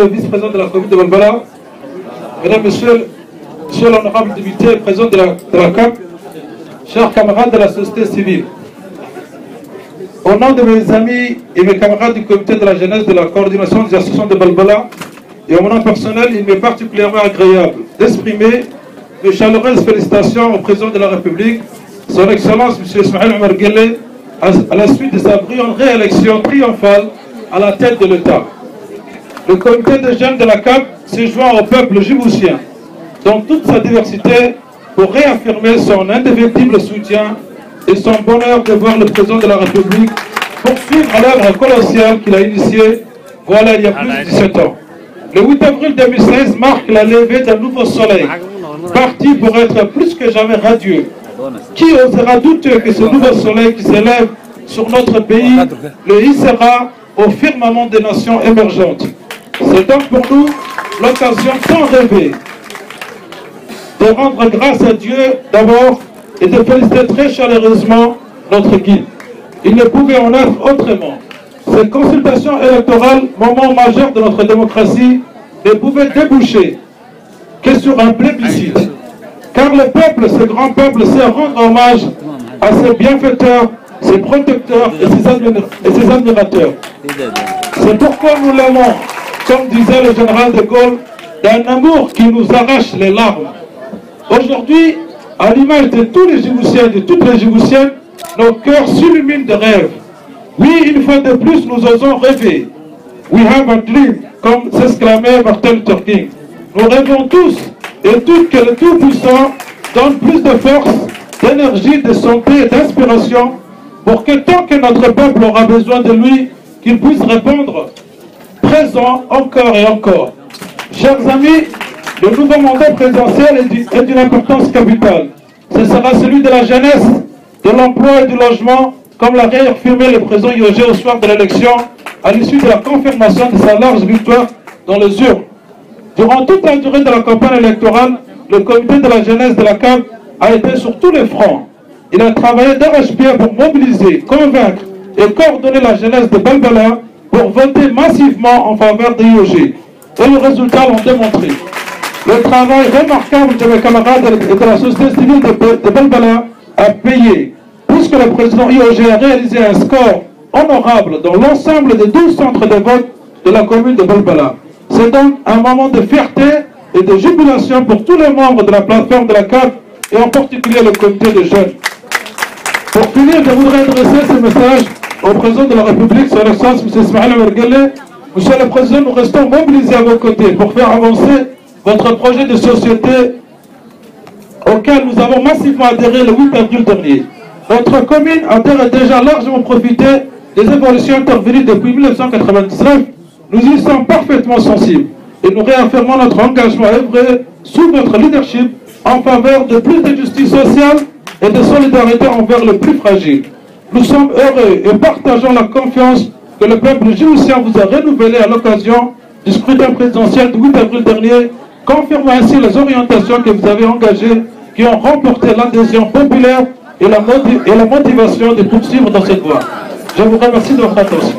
le vice-président de la commune de Balbala, Mesdames, Messieurs, Monsieur l'honorable député, président de la, de chers camarades de la société civile, au nom de mes amis et mes camarades du comité de la jeunesse de la coordination des associations de Balbala, et au mon particulier, il m'est particulièrement agréable d'exprimer mes chaleureuses félicitations au président de la République, son Excellence M. Ismaël Omar à la suite de sa brillante réélection triomphale à la tête de l'État. Le comité de jeunes de la CAP s'est joint au peuple djiboutien dans toute sa diversité pour réaffirmer son indéfectible soutien et son bonheur de voir le président de la République poursuivre l'œuvre colossale qu'il a initiée voilà il y a plus de 17 ans. Le 8 avril 2016 marque la levée d'un nouveau soleil, parti pour être plus que jamais radieux. Qui osera douter que ce nouveau soleil qui s'élève sur notre pays le hissera au firmament des nations émergentes? C'est donc pour nous l'occasion sans rêver de rendre grâce à Dieu d'abord et de féliciter très chaleureusement notre guide. Il ne pouvait en être autrement. Cette consultation électorale, moment majeur de notre démocratie, ne pouvait déboucher que sur un plébiscite. Car le peuple, ce grand peuple, sait rendre hommage à ses bienfaiteurs, ses protecteurs et ses, admir et ses admirateurs. C'est pourquoi nous l'aimons, comme disait le général de Gaulle, d'un amour qui nous arrache les larmes. Aujourd'hui, à l'image de tous les Djiboutiens, de toutes les Djiboutiennes, nos cœurs s'illuminent de rêves. Oui, une fois de plus, nous osons rêver. We have a dream, comme s'exclamait Martin Luther King. Nous rêvons tous et toutes que le Tout-Puissant donne plus de force, d'énergie, de santé et d'inspiration pour que tant que notre peuple aura besoin de lui, qu'il puisse répondre encore et encore. Chers amis, le nouveau mandat présidentiel est d'une importance capitale. Ce sera celui de la jeunesse, de l'emploi et du logement, comme l'a réaffirmé le président Yogé au soir de l'élection, à l'issue de la confirmation de sa large victoire dans les urnes. Durant toute la durée de la campagne électorale, le comité de la jeunesse de la CAP a été sur tous les fronts. Il a travaillé d'arrache-pied pour mobiliser, convaincre et coordonner la jeunesse de Balbala pour voter massivement en faveur de IOG. Et les résultats l'ont démontré. Le travail remarquable de mes camarades et de la société civile de, Balbala a payé, puisque le président IOG a réalisé un score honorable dans l'ensemble des 12 centres de vote de la commune de Balbala. C'est donc un moment de fierté et de jubilation pour tous les membres de la plateforme de la CAF et en particulier le comité de jeunes. Pour finir, je voudrais adresser ce message au président de la République, son Excellence, M. Ismaël. Monsieur le Président, nous restons mobilisés à vos côtés pour faire avancer votre projet de société auquel nous avons massivement adhéré le 8 avril dernier. Notre commune a déjà largement profité des évolutions intervenues depuis 1999. Nous y sommes parfaitement sensibles et nous réaffirmons notre engagement à œuvrer sous votre leadership en faveur de plus de justice sociale et de solidarité envers les plus fragiles. Nous sommes heureux et partageons la confiance que le peuple géorgien vous a renouvelée à l'occasion du scrutin présidentiel du 8 avril dernier, confirmant ainsi les orientations que vous avez engagées qui ont remporté l'adhésion populaire et la, motivation de poursuivre dans cette voie. Je vous remercie de votre attention.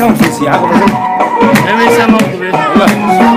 calma, gente. Água, fazer. Eu me chamo o governo.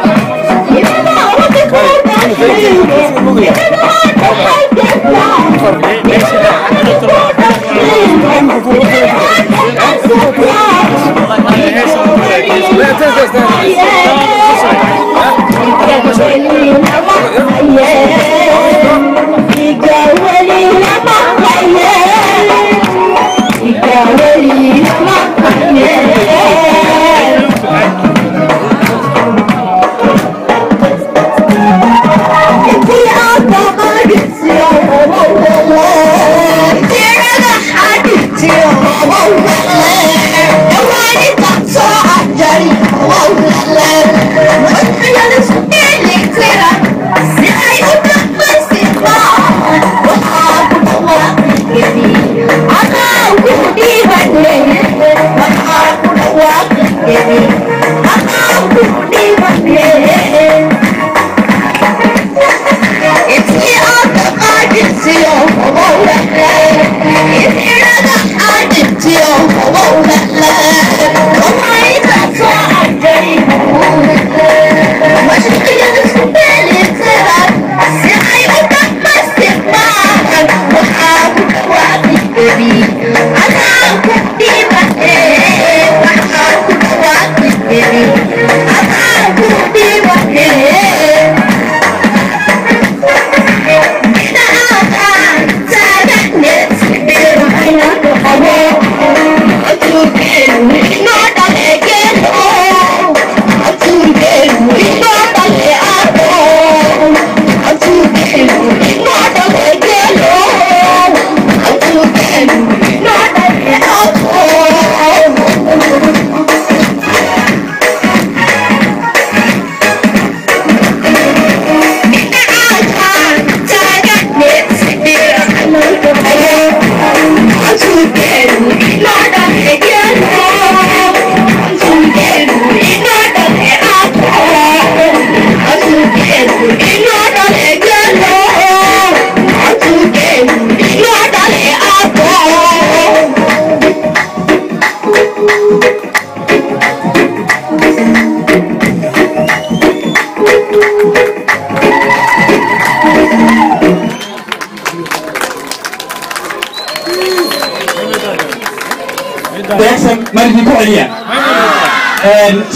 wanaagsan maan idinku celiyaa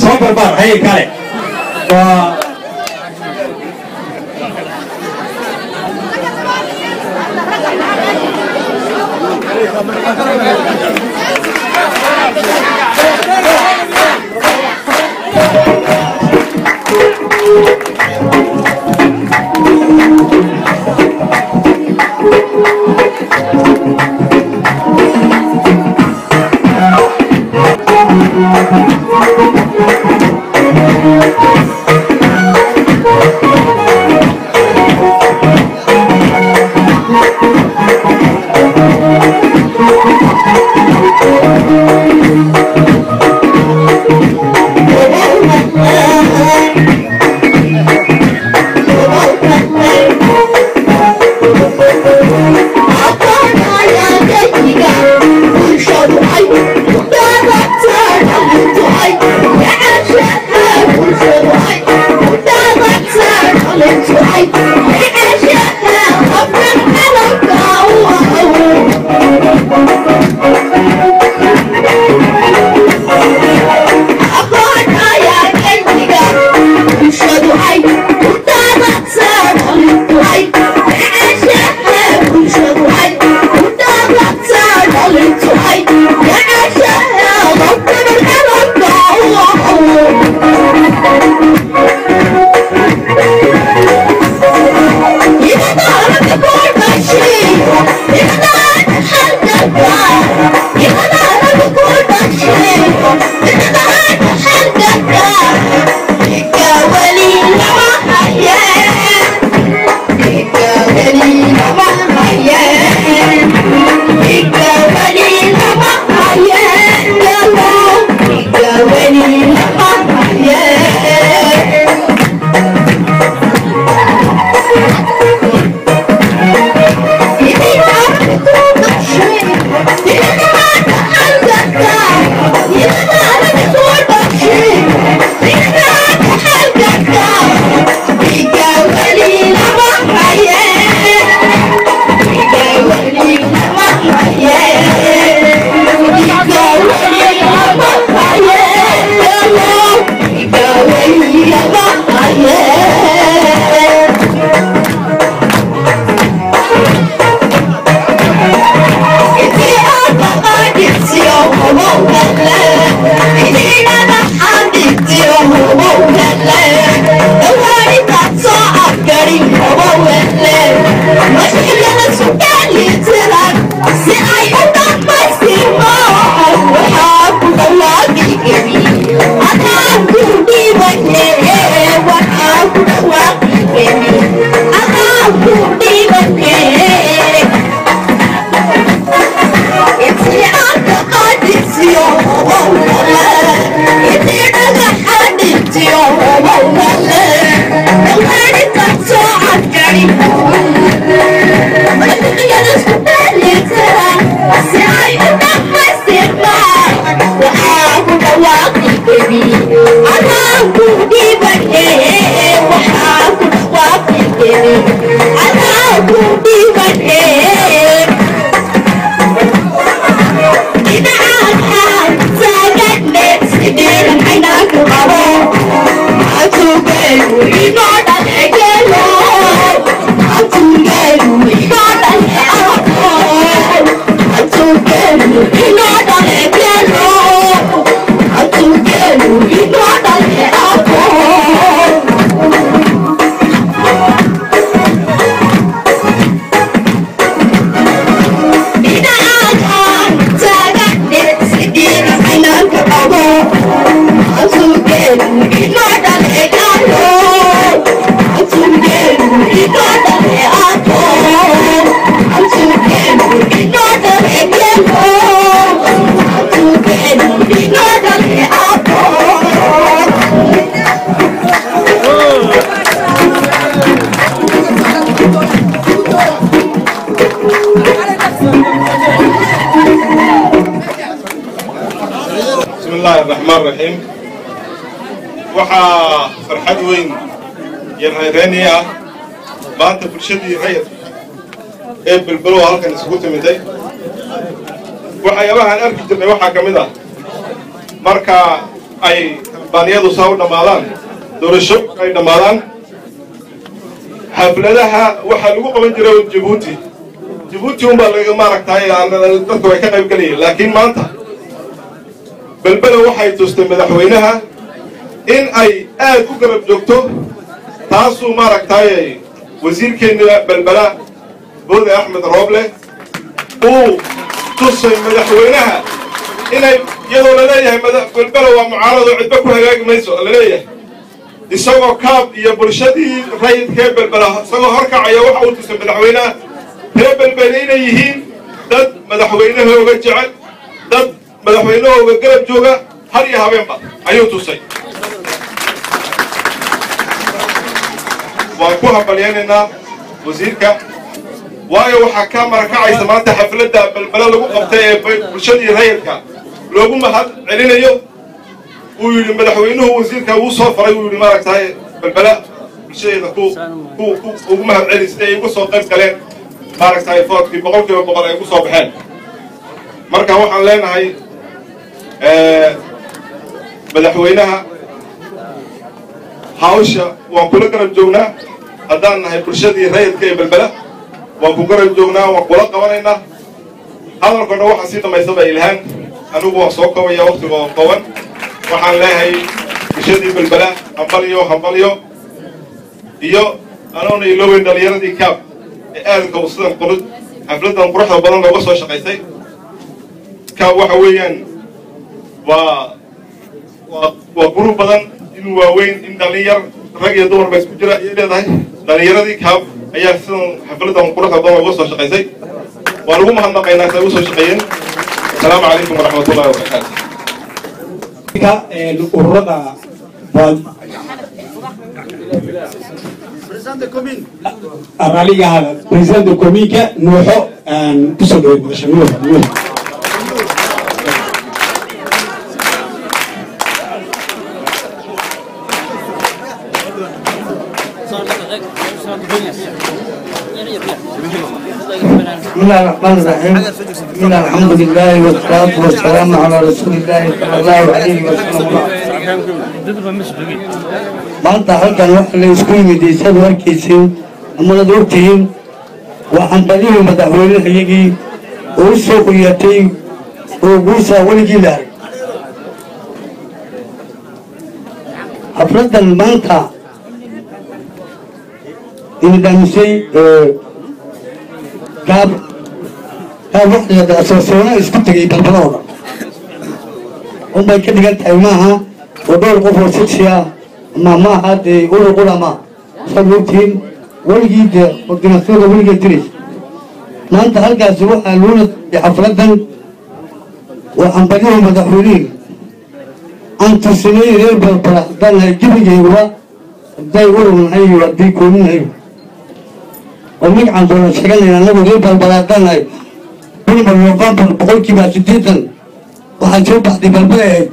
soo barbaar hayr kale waa Whoa. Reereeni ah maanta bulshadii rayid ee belbelo halkan isugu timiday waxyaabahaan arki jirnay waxaa ka mid ah marka ay baaniyadu saa u dhammaadaan doorasho ay dhammaadaan xafladaha waxaa lagu qaban jiray jabuuti jabuuti unbaa laga maaragtay dadku ay ka qayb laakiin maanta belbelo waxay tustay madaxweynaha in ay aad u garab joogto taasuu maaragtay wasiirkeenna belbela boode axmed rooble uu tusay madaxweynaha inay iyadoo la leeyahay belbelo waa mucaarado cidba ku hagaagi mayso la leeyahay isagoo kaab iyo bulshadii rayidkee belbela isagoo horkacaya waxa uu tusay madaxweynaha ree belbele inay yihiin dad madaxweynahooga jecel dad madaxweynahooga garab jooga har iyo habeenba ayuu tusay waan ku hambalyaynaynaa wasiirka. Waayo waxaa ka marakacaysa maanta xafladda belbele lagu qabtay ee bulshadii rayidka loogu mahad celinayo. Uu yidhi madaxweynuhu wasiirka wuu soo faray uu yidhi maaragtahay belbele bulshadeeda ugu mahad celi siday ugu soo qayb galeen. Maaragtahay foodkii boqol kiiba boqol ay ugu soo baxeen. Marka waxaan leenahay madaxweynaha hawsha waan kula garab joognaa haddaan nahay bulshadii rayidka ee belbela waan ku garab joognaa waan kula qabanaynaa hadalkona waxaa sii dhammaysaba ilhaan anigu waan soo koobaya waktigoo kooban waxaan leeyahay bulshadii belbela hambalyo hambalyo iyo anoona ilooweyn dhalinyaradii kaab ee aadka sidan qurud xafladan quruxda badan looga soo shaqaysay kaab waxa weeyaan waa waa waa gurub badan in waaweyn in dhalinyar rag iyo dumar ba isku jira ayay leedahay. Dhalinyaradii kaab ayaa sidan xafladan quruxda badan uga soo shaqaysay. Waan ugu mahadnaqaynaa say ugu soo shaqeeyeen. Asalaamu calaykum waraxmat ullahi wabarakaatu ururada raliga presidente cominka nuuxo ku soo dhawey madaxweynuhu بسم الله الرحمن الرحيم بسم الله الحمد لله والصلاة والسلام على رسول الله صلى الله عليه وسلم maanta halkan waxa la isku yimid isaad arkaysiin amanad ogtihiin waxaan badihii madaxweynehayagii oo u soo quyatay oo guusaa weligii la arag xafladan maanta inidamisay gaab asoosoona isku tegay balbada oo dhan unbay ka dhigan tahay maaha oo dhowr qof oo siksi ah ama maaha dee uruqul ama saad ogtihiin weligii dee ordinaasyada weligeed diraysa maanta halkaasi waxaa loona xafladan waxaan badihii madaxweynihii aan tusinay reer balbala haddaan nahay jibigayguba hadday ururnahay iyo haddii koominahay oo magacaan doona sheeganayna anagu reer balbala haddaan nahay bilba novembar boqolkiiba siddeetan waxaan soo baxday balbala ahayd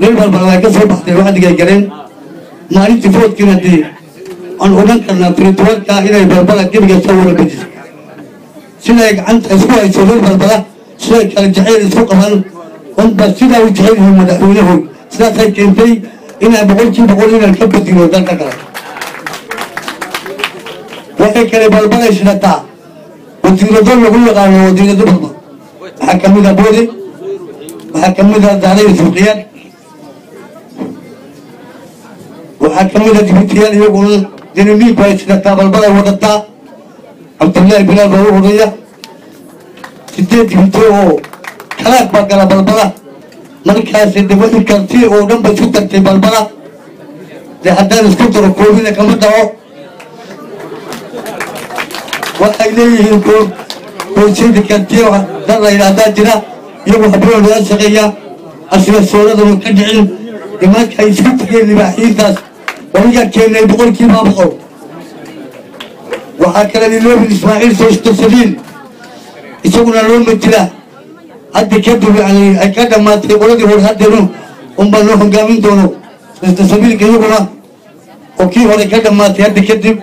reer balbala way ka soo baxday waxdigay galeen maalintii foodkiina dee aan odhan karnaa firituwarka inay balbala gebiga soo wada bedisay siday gacanta isku hayso reer balbala siday kala jaceyl isku qaban unba sidaa u jecel yihiin madaxweynahood sidaasay keentay inay boqolkii boqol inaan ka bedilo dalka kale waxay kale balbalay shidataa wasiirado lagu yaqaano wasiirado balbal waxaa ka mid a boode waxaa ka mid a daalaya suuqiyaad waxaa ka mid a dibitiyaal iyaguna dinamiinku ay shidataa balbalay wadataa cabdullaahi bilaal baa u hodaya sideed dibito oo kalaag baa gala balbala markaasi de wixii karti oo dhan ba isku tagtay balbala dee haddaan isku daro koobina kama dhaco waxay leeyihiin koosiyada kartiyo dad la yidhaahdaa jira iyagu habroon laga shaqeeya asiyasooladanu ka dhicin marka ay isku tageen libaaxiintaas waliga keenay boqolkiiba boqol waxaa kale liloobin ismaaciil soosto sabiil isaguna loo matila hadda kadib yani ay ka dhammaatay qoladii hore haddenu unbaa loo hogaamin doono sista sabiilka iyaguna oo kii hore ka dhammaatay hadda kadib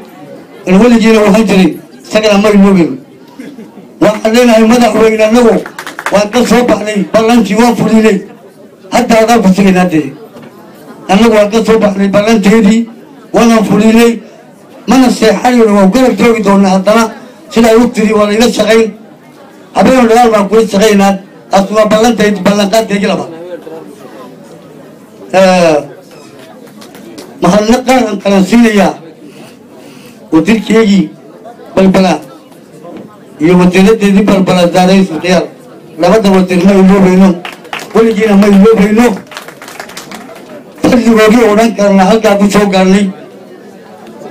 in weligiina waxaan jiray isagana ma iloobin waxaan leenahay madaxweyne annagu waan ka soo baxnay ballantii waan fulinay. Hadda adaan ku sugayn hadde annagu waan ka soo baxnay ballanteedii waanaan fulinay. Mana seexanayno waan garab joogi doonaa haddana. Sidaa u tiri waa layla shaqayn. Habeen dagaal baan kula shaqaynaa taas waa ballanteedi ballanqaadteedii laba. Mahadna qaar aan kalan siinayaa wasiirkeygii balbala iyo wasiiradeedii balbala daaray sulkiyaal labada wasiir ma iloobayno weligiina ma iloobayno fadligoogii odhan karna halkaa ku soo gaarnay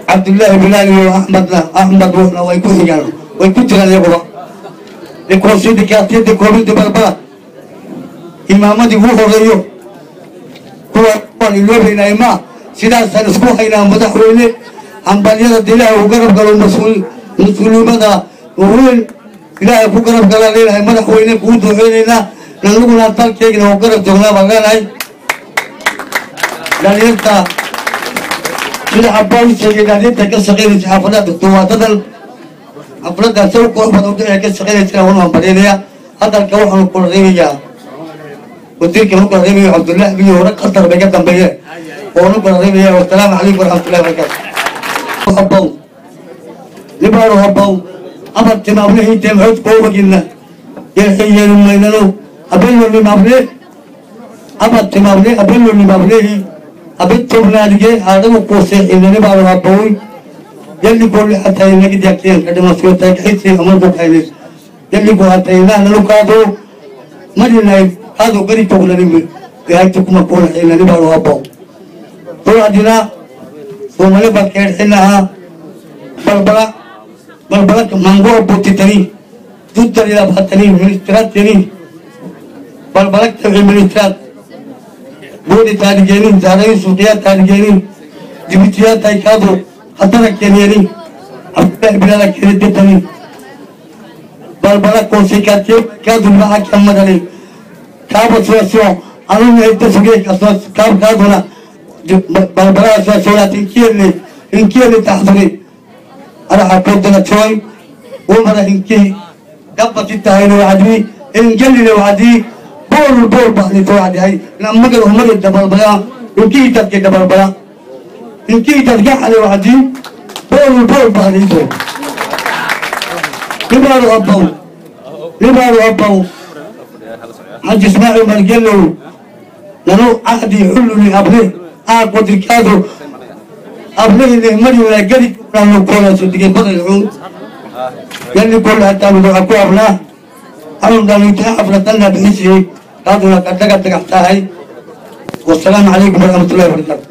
cabdullaahi bilaal iyo axmedna axmedna way ku xigaan way ku jiraan iyaguba dikoosidii kaatiyadii koobidii balbala imaamadii ugu horeeyo kuwa waan iloobaynay ma sidaasaan isku haynaa madaxweyne hambalyada de ilaahay uu garab galo mas'uul mas'uulnimada weyn ilaahay ku garab galaa leenahay madaxweyne kuu duceynaynaa nanaguna dalkeygina oo garab joognaa baan leenahay dhalinyarta sida cabbaa u sheegay dhalinyarta ka shaqaynaysa xaafadaha duwaadadan xafladda si u koox badan udhexee ka shaqaynaysa waanu hambalyaynaya hadalka waxaanu kula reebayaa wasiirka nu kala reebaya cabdullaahi biyo hore qatar bay ka dambeeyeen oo nu kala reebaya wasalaamu calaykum waraxmatullahi wabarakaatu habow nibaaro habow amar timaablehi teemxood koobagina yerxeyeenu maynano habeenno nimaable amar timaable habeenno nimaablehi habeen tobnaadige aadagu kuuseexina nibaaro habowi yalli मन पण बघत मंगोळ पोती तरी, दूध तरीला भात तरी मिळत्रात तरी पण बळक तरी मिळत्रात गोडी ताट गेली जाडवी सुटिया ताट गेली दिमित्रिया ताई कादो हाताला केली आणि आपल्या बिराला केली ते तरी। पण बळा कोसे काचे का दुनिया हा किंमत आली का बसू असो आणून येते सगळे काम का धोना बळबळा असो सोळा तीन केले तीन नहीं तर kaab kaaduna balbalada suasiolat inkiene inkiene taxduri araxa koodana toy wamara inki gabbati tahayno wacdii ingelile wacdii bool bool baxdito wacdihay namagal umari dabalbala inkii dadke dabalbala inkii dadka xale wacdii bool bool baxdito libaaru abbaw libaaru abbaw حج اسماعيل مرجلو لانو عهدي حلو لي ابني اقوى تركادو ابني اللي مري ولا قري لانو كولا صدق بدل العود يلي كل حتى بدو اكو ابنا حلو قالوا يتعرف لنا بحسي قالوا لك اتلقى تحتها والسلام عليكم ورحمه الله وبركاته